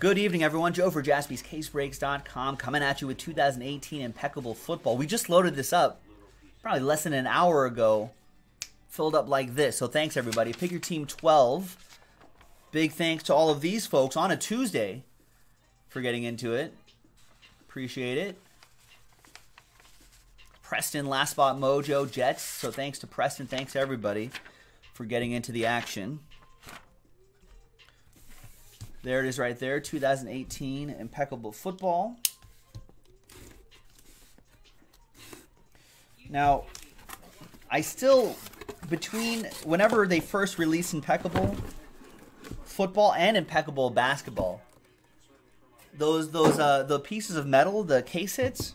Good evening, everyone. Joe for jaspyscasebreaks.com coming at you with 2018 Impeccable Football. We just loaded this up probably less than an hour ago, filled up like this. So thanks, everybody. Pick your team 12. Big thanks to all of these folks on a Tuesday for getting into it. Appreciate it. Preston, Last Spot Mojo, Jets. So thanks to Preston. Thanks everybody for getting into the action. There it is right there, 2018 Impeccable Football. Now, I still, between whenever they first release Impeccable Football and Impeccable Basketball, those those uh, the pieces of metal, the case hits,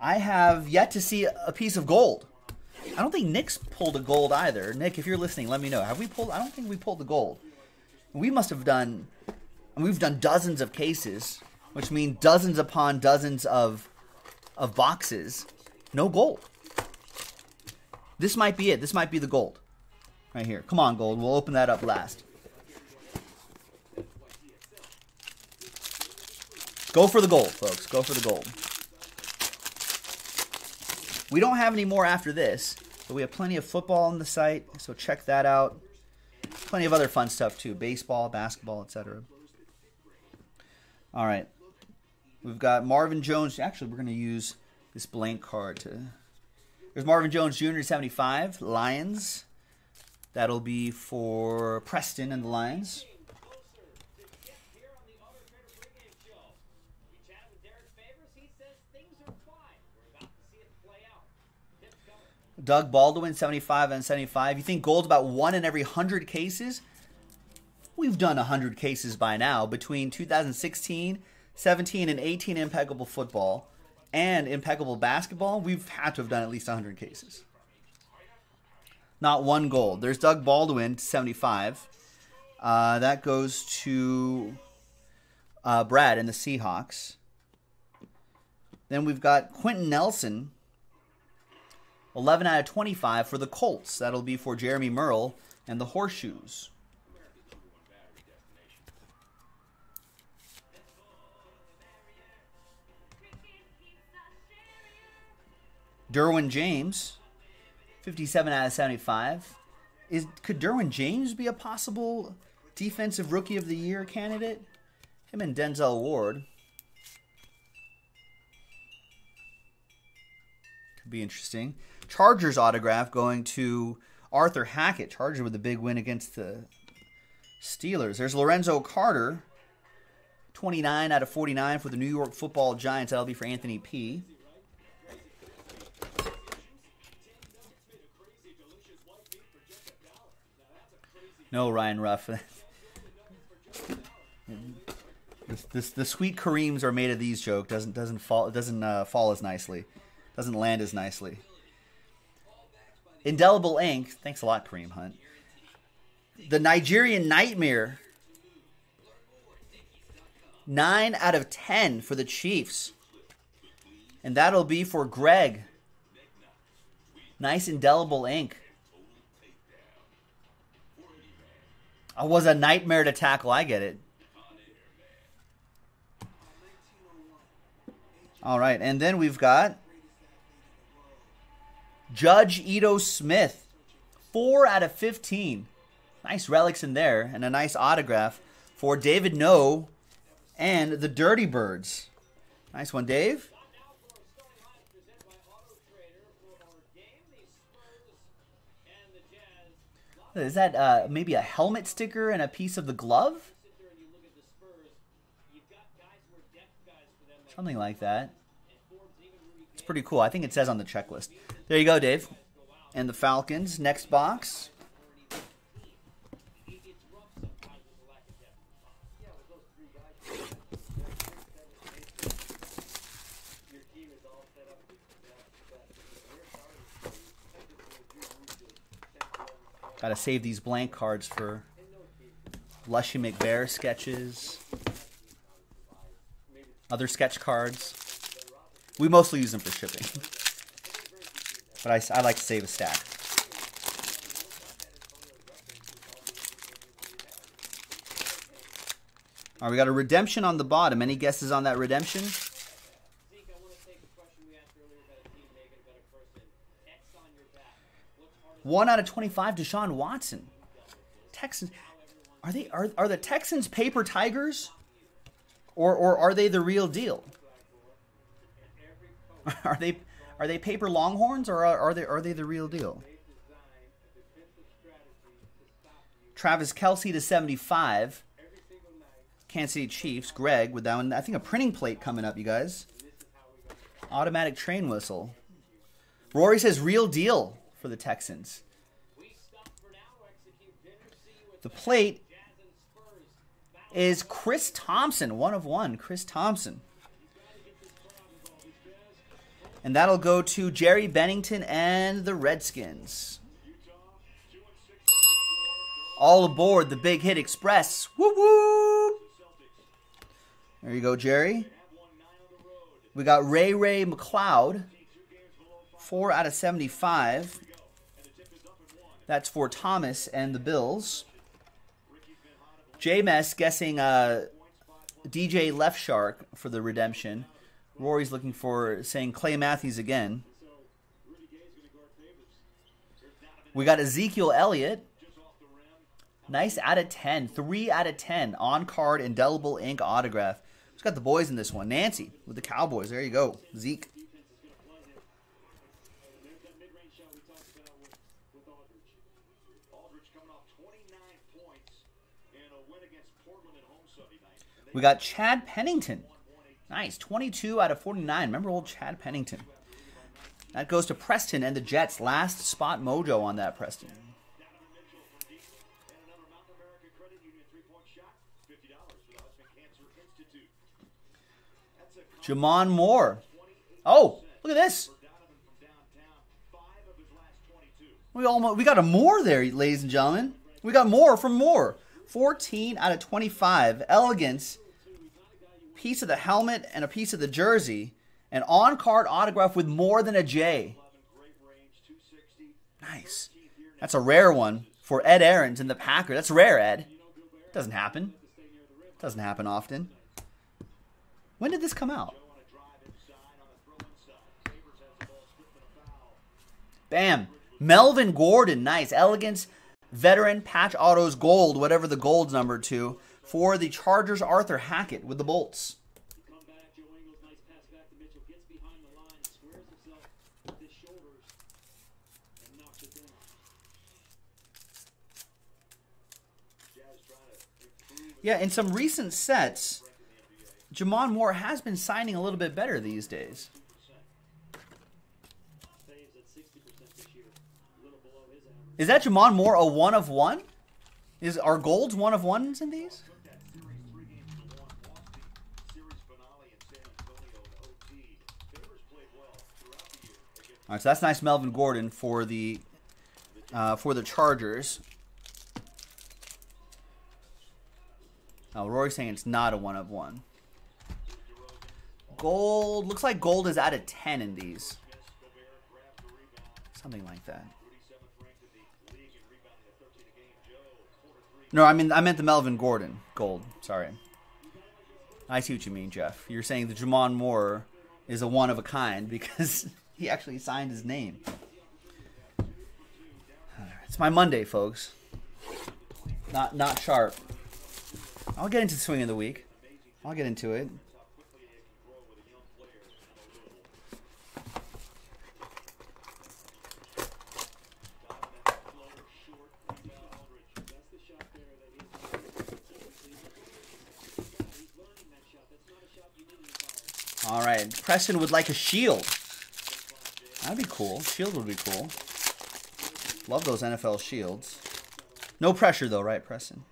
I have yet to see a piece of gold. I don't think Nick's pulled a gold either. Nick, if you're listening, let me know. Have we pulled? I don't think we pulled the gold we must have done we've done dozens of cases which mean dozens upon dozens of of boxes no gold. This might be it. This might be the gold. Right here. Come on gold. We'll open that up last. Go for the gold folks. Go for the gold. We don't have any more after this but we have plenty of football on the site so check that out plenty of other fun stuff too baseball, basketball, etc. All right. We've got Marvin Jones. Actually, we're going to use this blank card to. There's Marvin Jones Jr. 75, Lions. That'll be for Preston and the Lions. Doug Baldwin, 75 and 75. You think gold's about one in every 100 cases? We've done 100 cases by now between 2016, 17, and 18 impeccable football and impeccable basketball. We've had to have done at least 100 cases. Not one gold. There's Doug Baldwin, 75. Uh, that goes to uh, Brad and the Seahawks. Then we've got Quenton Nelson, 11 out of 25 for the Colts. That'll be for Jeremy Merle and the Horseshoes. Derwin James, 57 out of 75. Is could Derwin James be a possible defensive rookie of the year candidate? Him and Denzel Ward. Could be interesting. Chargers autograph going to Arthur Hackett. Chargers with a big win against the Steelers. There's Lorenzo Carter, 29 out of 49 for the New York Football Giants. That'll be for Anthony P. No, Ryan Ruff. this, this, the sweet Kareems are made of these joke doesn't doesn't fall doesn't uh, fall as nicely, doesn't land as nicely. Indelible Ink. Thanks a lot, Kareem Hunt. The Nigerian Nightmare. 9 out of 10 for the Chiefs. And that'll be for Greg. Nice indelible ink. I was a nightmare to tackle. I get it. All right, and then we've got Judge Ito Smith, 4 out of 15. Nice relics in there, and a nice autograph for David No and the Dirty Birds. Nice one, Dave. Is that uh, maybe a helmet sticker and a piece of the glove? Something like that. It's pretty cool. I think it says on the checklist. There you go, Dave. And the Falcons, next box. Gotta save these blank cards for Lushy McBear sketches, other sketch cards. We mostly use them for shipping. But I, I like to save a stack. All right, we got a redemption on the bottom. Any guesses on that redemption? One out of twenty-five. Deshaun Watson. Texans. Are they are are the Texans paper tigers, or or are they the real deal? Are they are they paper longhorns or are, are they are they the real deal? Travis Kelce to seventy-five. Kansas City Chiefs. Greg with that one. I think a printing plate coming up, you guys. Automatic train whistle. Rory says real deal for the Texans. The plate is Chris Thompson, one of one. Chris Thompson. And that'll go to Jerry Bennington and the Redskins. All aboard the Big Hit Express. Woo woo! There you go, Jerry. We got Ray Ray McCloud. Four out of 75. That's for Thomas and the Bills. JMS guessing uh, DJ Left Shark for the redemption. Rory's looking for saying Clay Matthews again. We got Ezekiel Elliott. Nice out of 10. 3 out of 10. On card, indelible ink autograph. Who's got the boys in this one? Nancy with the Cowboys. There you go. Zeke. We got Chad Pennington. Nice. 22 out of 49. Remember old Chad Pennington. That goes to Preston and the Jets. Last spot mojo on that, Preston. J'Mon Moore. Oh, look at this. We almost we got a Moore there, ladies and gentlemen. We got more from Moore. 14 out of 25. Elegance piece of the helmet and a piece of the jersey, an on card autograph with more than a J. Nice. That's a rare one for Ed Aarons and the Packers. That's rare, Ed. Doesn't happen. Doesn't happen often. When did this come out? Bam. Melvin Gordon. Nice. Elegance. Veteran. Patch Autos Gold. Whatever the gold's number to for the Chargers, Arthur Hackett with the Bolts. Yeah, in some recent sets, J'Mon Moore has been signing a little bit better these days. Is that J'Mon Moore a one of one? Is our golds one of ones in these? All right, so that's nice, Melvin Gordon for the uh, for the Chargers. Oh, Rory's saying it's not a one of one. Gold looks like gold is out of ten in these. Something like that. No, I mean I meant the Melvin Gordon gold. Sorry. I see what you mean, Jeff. You're saying the J'Mon Moore is a one of a kind because he actually signed his name. It's my Monday, folks. Not not sharp. I'll get into the swing of the week. I'll get into it. All right, Preston would like a shield. That'd be cool. Shield would be cool. Love those NFL shields. No pressure though, right, Preston?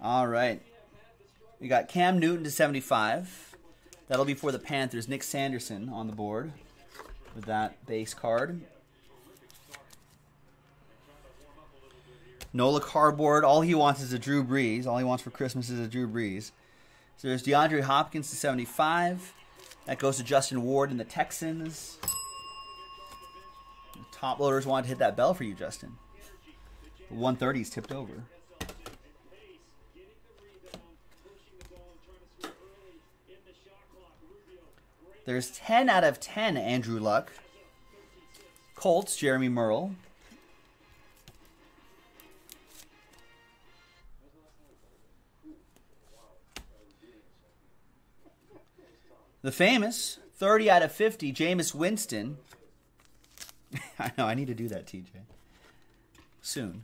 All right. We got Cam Newton to 75. That'll be for the Panthers. Nick Sanderson on the board with that base card. Nola cardboard. All he wants is a Drew Brees. All he wants for Christmas is a Drew Brees. So there's DeAndre Hopkins to 75. That goes to Justin Ward and the Texans. Top loaders want to hit that bell for you, Justin. The 130's tipped over. There's 10 out of 10, Andrew Luck. Colts, Jeremy Merle. The famous 30 out of 50, Jameis Winston. I know, I need to do that, TJ. Soon.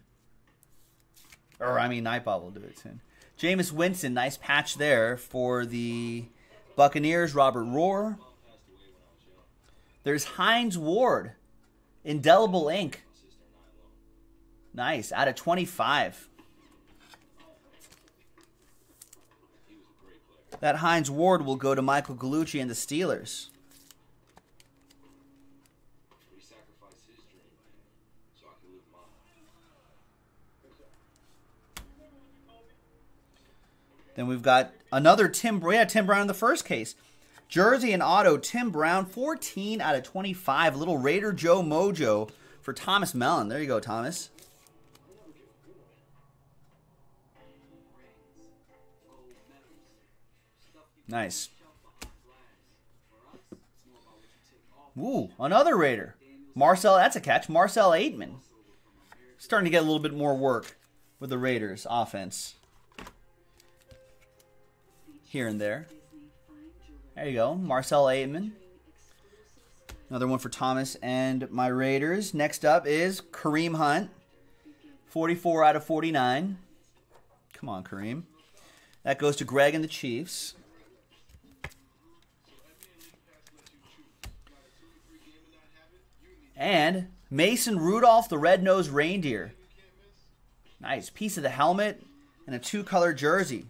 Or, I mean, Nightbot will do it soon. Jameis Winston, nice patch there for the Buccaneers, Robert Rohr. There's Hines Ward, indelible ink. Nice, out of 25. That Hines Ward will go to Michael Gallucci and the Steelers. Then we've got another Tim. Had Tim Brown in the first case. Jersey and auto, Tim Brown, 14 out of 25. Little Raider Joe Mojo for Thomas Mellon. There you go, Thomas. Nice. Ooh, another Raider. Marcel, that's a catch. Marcell Ateman. Starting to get a little bit more work with the Raiders offense. Here and there. There you go. Marcell Ateman. Another one for Thomas and my Raiders. Next up is Kareem Hunt. 44 out of 49. Come on, Kareem. That goes to Greg and the Chiefs. And Mason Rudolph, the red-nosed reindeer. Nice piece of the helmet and a two-color jersey.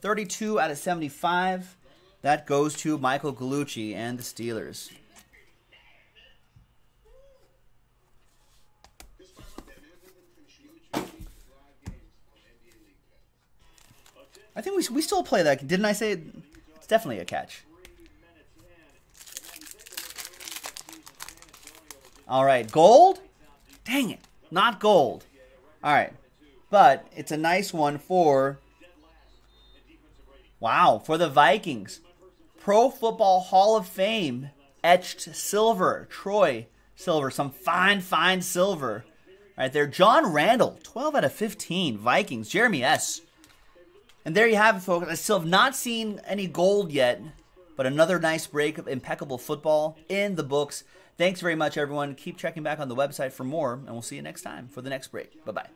32 out of 75. That goes to Michael Gallucci and the Steelers. I think we, we still play that. Didn't I say it's definitely a catch? All right, gold? Dang it, not gold. All right, but it's a nice one for, wow, for the Vikings. Pro Football Hall of Fame etched silver, Troy silver, some fine, fine silver. Right there, John Randle, 12 out of 15, Vikings, Jeremy S. And there you have it, folks. I still have not seen any gold yet, but another nice break of impeccable football in the books. Thanks very much, everyone. Keep checking back on the website for more, and we'll see you next time for the next break. Bye bye.